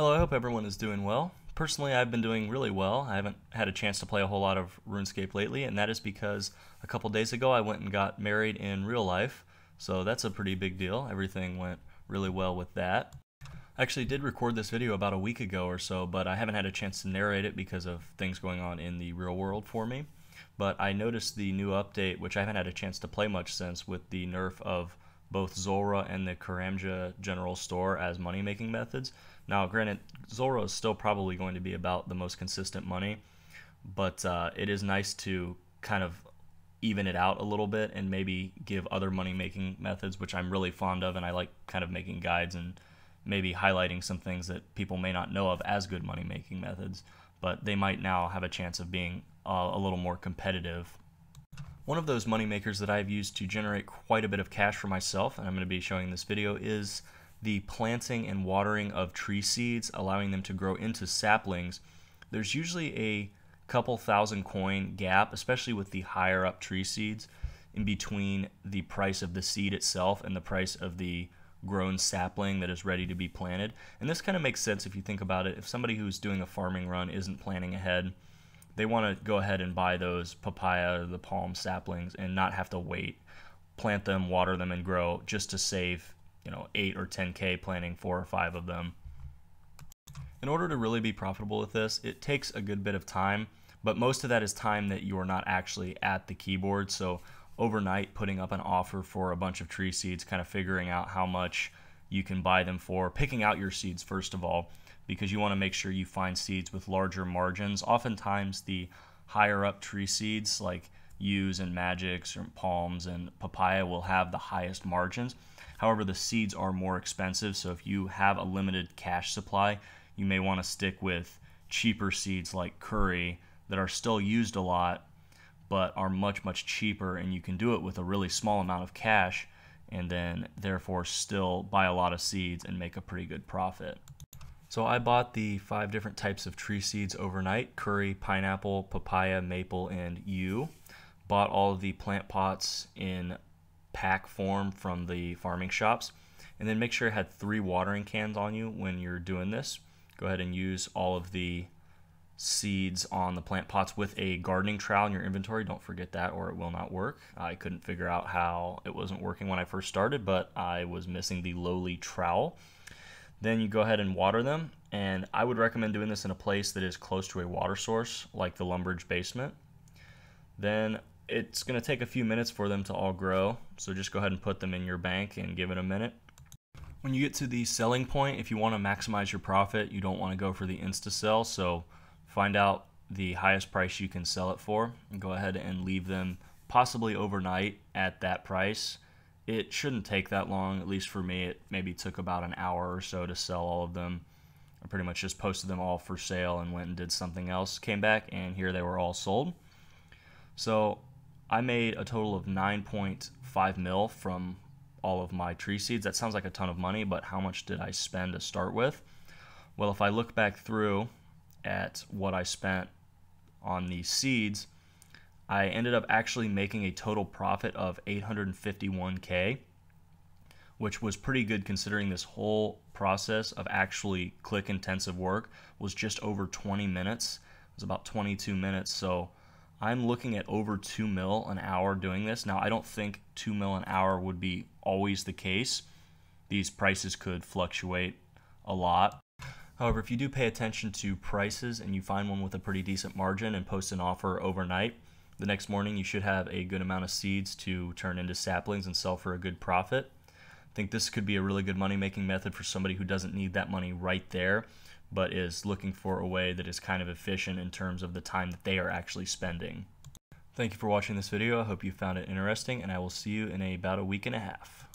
Hello, I hope everyone is doing well. Personally, I've been doing really well. I haven't had a chance to play a whole lot of RuneScape lately, and that is because a couple days ago I went and got married in real life, so that's a pretty big deal. Everything went really well with that. I actually did record this video about a week ago or so, but I haven't had a chance to narrate it because of things going on in the real world for me. But I noticed the new update, which I haven't had a chance to play much since, with the nerf of both Zulrah and the Karamja General Store as money making methods. Now, granted, Zulrah is still probably going to be about the most consistent money, but uh, it is nice to kind of even it out a little bit and maybe give other money making methods, which I'm really fond of, and I like kind of making guides and maybe highlighting some things that people may not know of as good money making methods, but they might now have a chance of being uh, a little more competitive one of those money makers that I've used to generate quite a bit of cash for myself, and I'm going to be showing this video, is the planting and watering of tree seeds, allowing them to grow into saplings. There's usually a couple thousand coin gap, especially with the higher up tree seeds, in between the price of the seed itself and the price of the grown sapling that is ready to be planted. And this kind of makes sense if you think about it. If somebody who's doing a farming run isn't planning ahead, they want to go ahead and buy those papaya the palm saplings and not have to wait, plant them, water them, and grow just to save, you know, 8 or 10K planting four or five of them. In order to really be profitable with this, it takes a good bit of time, but most of that is time that you're not actually at the keyboard. So overnight, putting up an offer for a bunch of tree seeds, kind of figuring out how much you can buy them for, picking out your seeds first of all, because you want to make sure you find seeds with larger margins. Oftentimes, the higher up tree seeds like yews and magics or palms and papaya will have the highest margins. However, the seeds are more expensive, so if you have a limited cash supply, you may want to stick with cheaper seeds like curry that are still used a lot but are much much cheaper and you can do it with a really small amount of cash and then therefore still buy a lot of seeds and make a pretty good profit. So I bought the five different types of tree seeds overnight, curry, pineapple, papaya, maple, and yew. Bought all of the plant pots in pack form from the farming shops. And then make sure it had three watering cans on you when you're doing this. Go ahead and use all of the seeds on the plant pots with a gardening trowel in your inventory. Don't forget that or it will not work. I couldn't figure out how it wasn't working when I first started, but I was missing the lowly trowel. Then you go ahead and water them. And I would recommend doing this in a place that is close to a water source, like the Lumbridge basement. Then it's going to take a few minutes for them to all grow. So just go ahead and put them in your bank and give it a minute. When you get to the selling point, if you want to maximize your profit, you don't want to go for the insta sell. So find out the highest price you can sell it for and go ahead and leave them possibly overnight at that price it shouldn't take that long, at least for me. It maybe took about an hour or so to sell all of them. I pretty much just posted them all for sale and went and did something else. Came back, and here they were all sold. So I made a total of 9.5 mil from all of my tree seeds. That sounds like a ton of money, but how much did I spend to start with? Well, if I look back through at what I spent on these seeds, I ended up actually making a total profit of 851k, which was pretty good considering this whole process of actually click intensive work was just over 20 minutes. It was about 22 minutes. So I'm looking at over 2 mil an hour doing this. Now, I don't think 2 mil an hour would be always the case. These prices could fluctuate a lot. However, if you do pay attention to prices and you find one with a pretty decent margin and post an offer overnight, the next morning, you should have a good amount of seeds to turn into saplings and sell for a good profit. I think this could be a really good money making method for somebody who doesn't need that money right there, but is looking for a way that is kind of efficient in terms of the time that they are actually spending. Thank you for watching this video. I hope you found it interesting, and I will see you in about a week and a half.